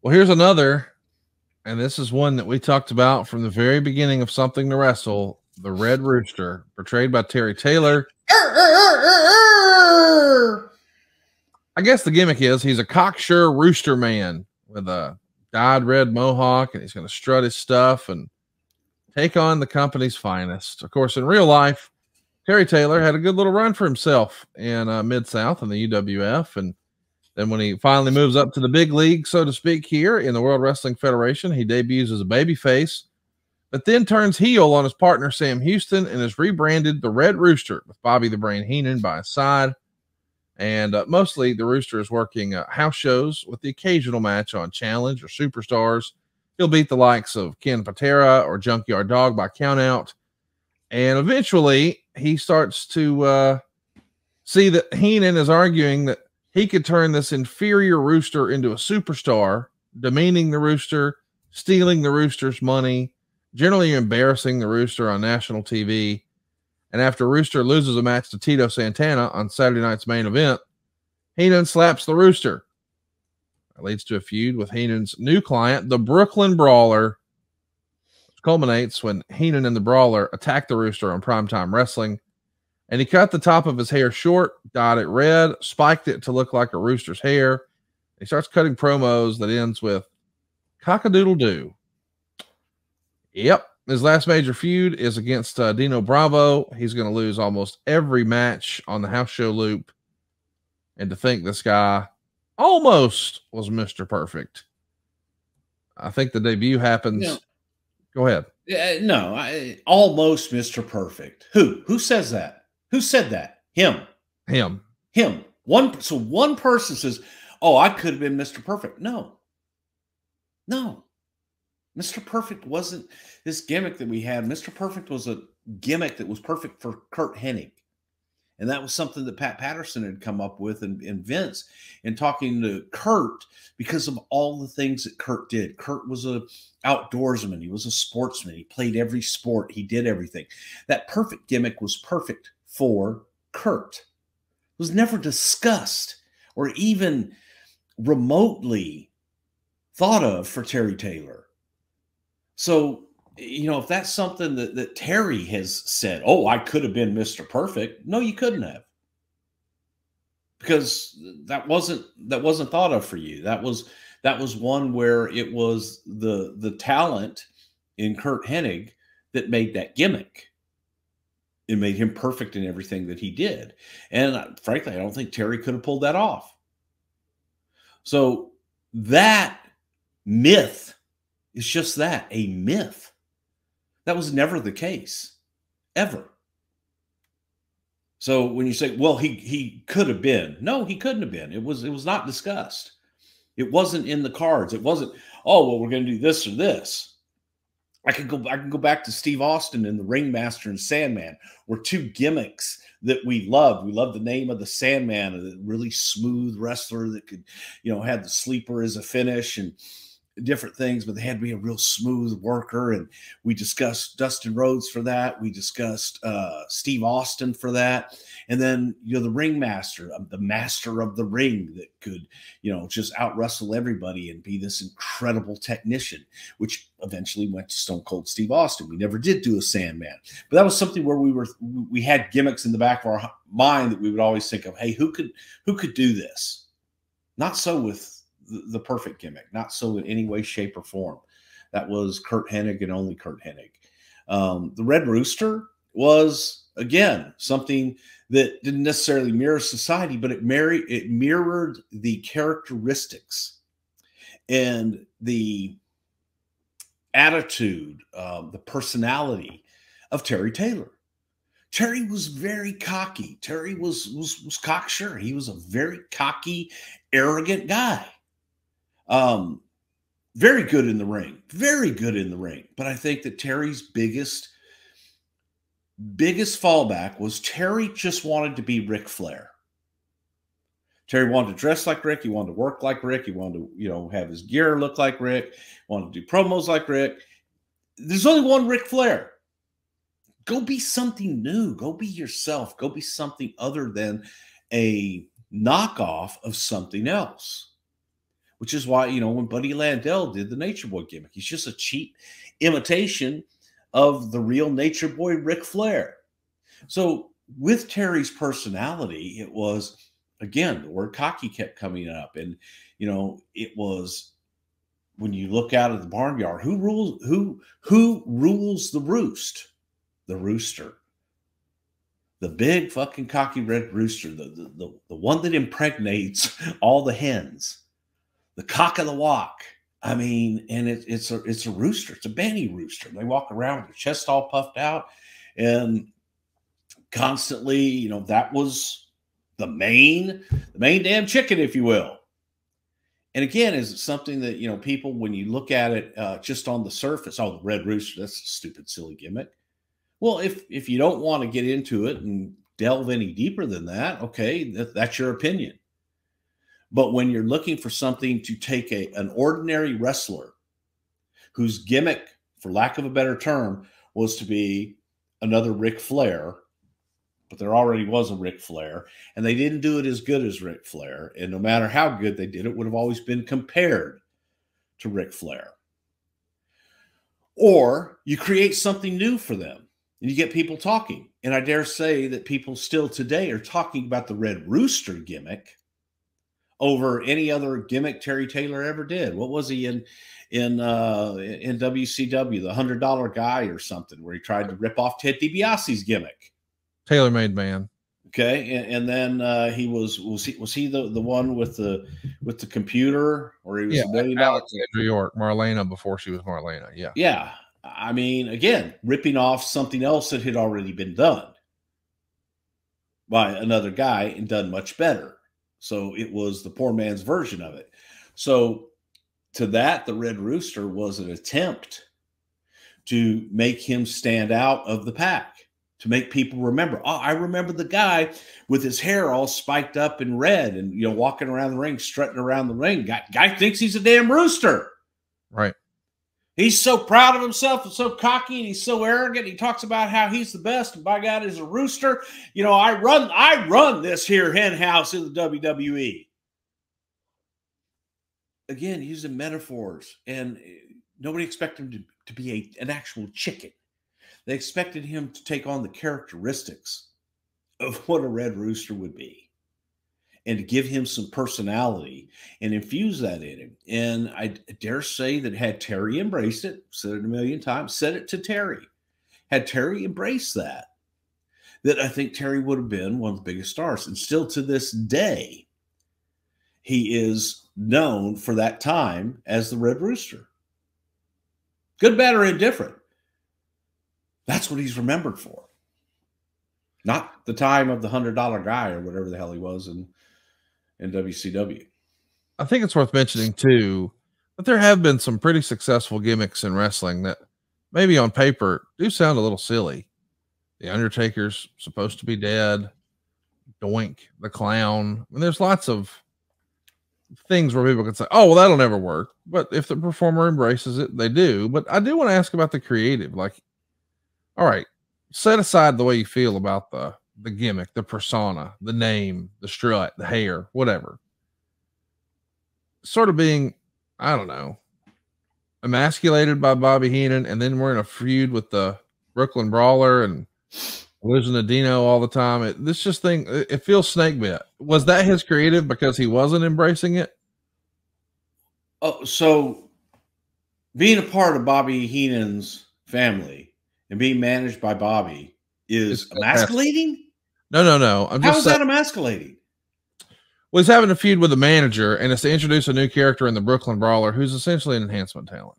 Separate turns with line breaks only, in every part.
Well, here's another, and this is one that we talked about from the very beginning of Something to Wrestle the Red Rooster, portrayed by Terry Taylor. I guess the gimmick is he's a cocksure rooster man with a dyed red mohawk, and he's going to strut his stuff and take on the company's finest. Of course, in real life, Terry Taylor had a good little run for himself in uh, Mid South and the UWF, and then when he finally moves up to the big league, so to speak, here in the World Wrestling Federation, he debuts as a babyface, but then turns heel on his partner Sam Houston and is rebranded the Red Rooster with Bobby the Brain Heenan by his side. And uh, mostly the Rooster is working uh, house shows with the occasional match on Challenge or Superstars. He'll beat the likes of Ken Patera or Junkyard Dog by countout. And eventually he starts to uh, see that Heenan is arguing that he could turn this inferior rooster into a superstar, demeaning the rooster, stealing the rooster's money, generally embarrassing the rooster on national TV. And after Rooster loses a match to Tito Santana on Saturday night's main event, Heenan slaps the Rooster. That leads to a feud with Heenan's new client, the Brooklyn Brawler, which culminates when Heenan and the Brawler attack the Rooster on primetime wrestling. And he cut the top of his hair short, dyed it red, spiked it to look like a rooster's hair. He starts cutting promos that ends with cockadoodle doo. Yep, his last major feud is against uh, Dino Bravo. He's going to lose almost every match on the house show loop. And to think this guy almost was Mr. Perfect. I think the debut happens.
No.
Go ahead.
Uh, no, I, almost Mr. Perfect. Who? Who says that? Who said that? Him.
Him.
Him. One. So one person says, "Oh, I could have been Mr. Perfect." No. No. Mr. Perfect wasn't this gimmick that we had. Mr. Perfect was a gimmick that was perfect for Curt Hennig. And that was something that Pat Patterson had come up with and, and Vince in talking to Curt because of all the things that Curt did. Curt was a outdoorsman. He was a sportsman. He played every sport. He did everything. That perfect gimmick was perfect for Curt. It was never discussed or even remotely thought of for Terry Taylor. So, you know, if that's something that, that Terry has said, oh, I could have been Mr. Perfect. No, you couldn't have. Because that wasn't that wasn't thought of for you. That was that was one where it was the the talent in Curt Hennig that made that gimmick. It made him perfect in everything that he did. And uh, frankly, I don't think Terry could have pulled that off. So that myth is just that a myth. That was never the case, ever. So when you say, well, he he could have been, no, he couldn't have been. It was it was not discussed. It wasn't in the cards. It wasn't, oh, well, we're going to do this or this. I could go I can go back to Steve Austin and the Ringmaster and Sandman were two gimmicks that we loved. We loved the name of the Sandman, a really smooth wrestler that could, you know, had the sleeper as a finish and different things, but they had to be a real smooth worker. And we discussed Dustin Rhodes for that. We discussed uh, Steve Austin for that. And then, you know, the ringmaster, the master of the ring that could, you know, just out wrestle everybody and be this incredible technician, which eventually went to Stone Cold Steve Austin. We never did do a Sandman, but that was something where we were, we had gimmicks in the back of our mind that we would always think of, hey, who could, who could do this? Not so with the, perfect gimmick, not so in any way, shape, or form. That was Curt Hennig and only Curt Hennig. Um, the Red Rooster was again something that didn't necessarily mirror society, but it married it mirrored the characteristics and the attitude, um, the personality of Terry Taylor. Terry was very cocky. Terry was was was cocksure. He was a very cocky, arrogant guy. Um, very good in the ring, very good in the ring. But I think that Terry's biggest, biggest fallback was Terry just wanted to be Ric Flair. Terry wanted to dress like Ric. He wanted to work like Ric. He wanted to, you know, have his gear look like Ric. Wanted to do promos like Ric. There's only one Ric Flair. Go be something new. Go be yourself. Go be something other than a knockoff of something else which is why, you know, when Buddy Landel did the Nature Boy gimmick, he's just a cheap imitation of the real Nature Boy Ric Flair. So with Terry's personality, it was again the word cocky kept coming up, and you know it was when you look out at the barnyard, who rules who who rules the roost? The rooster. The big fucking cocky red rooster, the, the, the, the one that impregnates all the hens, the cock of the walk. I mean, and it, it's a it's a rooster, it's a banny rooster. They walk around with their chest all puffed out, and constantly, you know, that was the main, the main damn chicken, if you will. And again, is it something that you know people when you look at it uh, just on the surface? Oh, the red rooster, that's a stupid, silly gimmick. Well, if if you don't want to get into it and delve any deeper than that, okay, that, that's your opinion. But when you're looking for something to take a an ordinary wrestler whose gimmick, for lack of a better term, was to be another Ric Flair but there already was a Ric Flair, and they didn't do it as good as Ric Flair. And no matter how good they did, it would have always been compared to Ric Flair. Or you create something new for them and you get people talking. And I dare say that people still today are talking about the Red Rooster gimmick over any other gimmick Terry Taylor ever did. What was he in in uh in WCW, the hundred dollar guy or something, where he tried to rip off Ted DiBiase's gimmick?
Taylor made man.
Okay, and, and then uh, he was was he was he the, the one with the with the computer or he was
yeah,
a million
Alexandra York, Marlena before she was Marlena. Yeah,
yeah. I mean, again, ripping off something else that had already been done by another guy and done much better. So it was the poor man's version of it. So to that, the Red Rooster was an attempt to make him stand out of the pack to make people remember. Oh, I remember the guy with his hair all spiked up and red and you know walking around the ring, strutting around the ring. Guy, guy thinks he's a damn rooster.
Right.
He's so proud of himself and so cocky and he's so arrogant. He talks about how he's the best and by God is a rooster. You know, I run I run this here hen house in the WWE. Again, using metaphors and eh, nobody expected him to, to be a, an actual chicken. They expected him to take on the characteristics of what a red rooster would be and to give him some personality and infuse that in him. And I dare say that had Terry embraced it, said it a million times, said it to Terry, had Terry embraced that, that I think Terry would have been one of the biggest stars. And still to this day, he is known for that time as the Red Rooster. Good, bad, or indifferent. That's what he's remembered for. Not the time of the hundred dollar guy or whatever the hell he was in in WCW.
I think it's worth mentioning too that there have been some pretty successful gimmicks in wrestling that maybe on paper do sound a little silly. The Undertaker's supposed to be dead. Doink, the clown. I mean, there's lots of things where people can say, "Oh, well, that'll never work." But if the performer embraces it, they do. But I do want to ask about the creative. Like, all right, set aside the way you feel about the the gimmick, the persona, the name, the strut, the hair, whatever. Sort of being, I don't know, emasculated by Bobby Heenan, and then we're in a feud with the Brooklyn Brawler and losing to Dino all the time. It, this just thing, it, it feels snake bit. Was that his creative because he wasn't embracing it?
Oh, so being a part of Bobby Heenan's family and being managed by Bobby is emasculating?
No, no, no.
I'm How just is that emasculating?
Well, having a feud with a manager, and it's to introduce a new character in the Brooklyn Brawler, who's essentially an enhancement talent.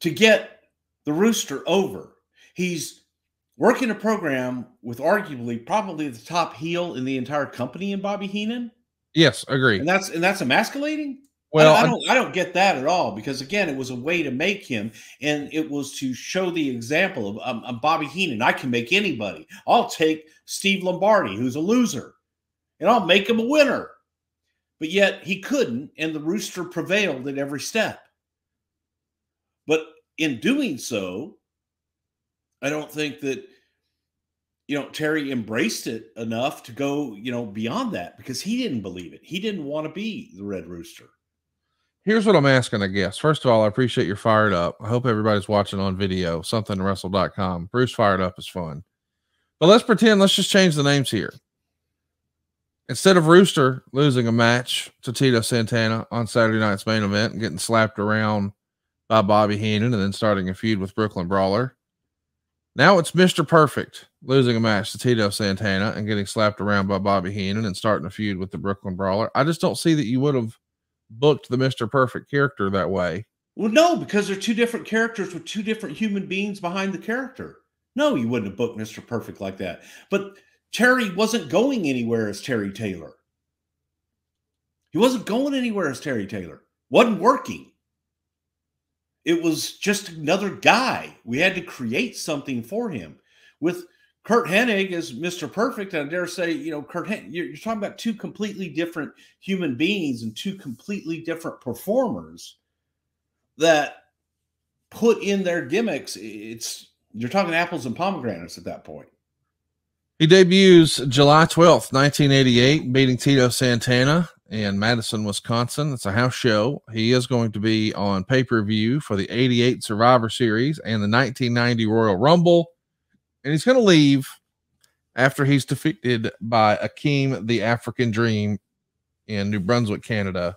To get the Rooster over, he's working a program with arguably probably the top heel in the entire company in Bobby Heenan.
Yes, agree.
And that's and that's emasculating. Well, I, I don't, I don't get that at all because again, it was a way to make him, and it was to show the example of um, um, Bobby Heenan. I can make anybody. I'll take Steve Lombardi, who's a loser, and I'll make him a winner. But yet he couldn't, and the rooster prevailed at every step. But in doing so, I don't think that you know Terry embraced it enough to go you know beyond that because he didn't believe it. He didn't want to be the Red Rooster.
Here's what I'm asking, I guess. First of all, I appreciate you're fired up. I hope everybody's watching on video, something wrestle.com. Bruce fired up is fun. But let's pretend, let's just change the names here. Instead of Rooster losing a match to Tito Santana on Saturday night's main event and getting slapped around by Bobby Heenan and then starting a feud with Brooklyn Brawler, now it's Mr. Perfect losing a match to Tito Santana and getting slapped around by Bobby Heenan and starting a feud with the Brooklyn Brawler. I just don't see that you would have booked the Mr. Perfect character that way.
Well, no, because they're two different characters with two different human beings behind the character. No, you wouldn't have booked Mr. Perfect like that. But Terry wasn't going anywhere as Terry Taylor. He wasn't going anywhere as Terry Taylor. Wasn't working. It was just another guy. We had to create something for him. With Curt Hennig is Mr. Perfect, and I dare say, you know, Curt, you're, you're talking about two completely different human beings and two completely different performers that put in their gimmicks. It's you're talking apples and pomegranates at that point.
He debuts July 12th, 1988, beating Tito Santana in Madison, Wisconsin. It's a house show. He is going to be on pay per view for the 88 Survivor Series and the 1990 Royal Rumble. And he's going to leave after he's defeated by Akeem the African Dream in New Brunswick, Canada.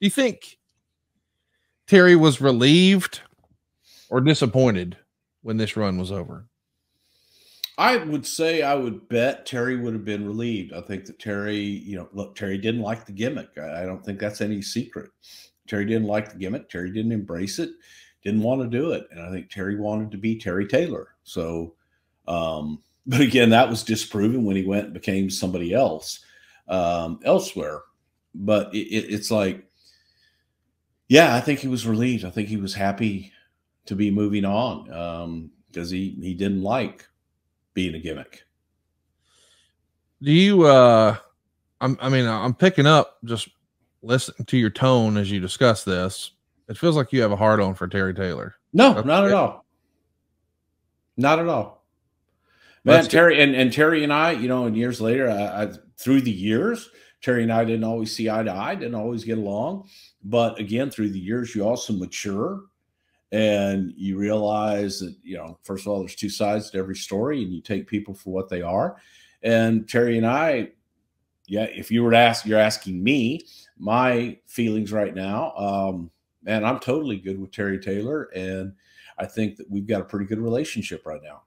Do you think Terry was relieved or disappointed when this run was over?
I would say I would bet Terry would have been relieved. I think that Terry, you know, look, Terry didn't like the gimmick. I, don't think that's any secret. Terry didn't like the gimmick. Terry didn't embrace it, didn't want to do it. And I think Terry wanted to be Terry Taylor. So, um, but again, that was disproven when he went and became somebody else um, elsewhere. But it, it, it's like, yeah, I think he was relieved. I think he was happy to be moving on because um, he he didn't like being a gimmick.
Do you uh I'm, I mean I'm picking up just listening to your tone as you discuss this. It feels like you have a hard on for Terry Taylor.
No, That's not at all. Not at all. Man, That's Terry and, and Terry and I, you know, and years later, I, I through the years, Terry and I didn't always see eye to eye, didn't always get along. But again, through the years, you also mature and you realize that you know first of all there's two sides to every story and you take people for what they are and terry and i yeah if you were to ask you're asking me my feelings right now um man i'm totally good with terry taylor and i think that we've got a pretty good relationship right now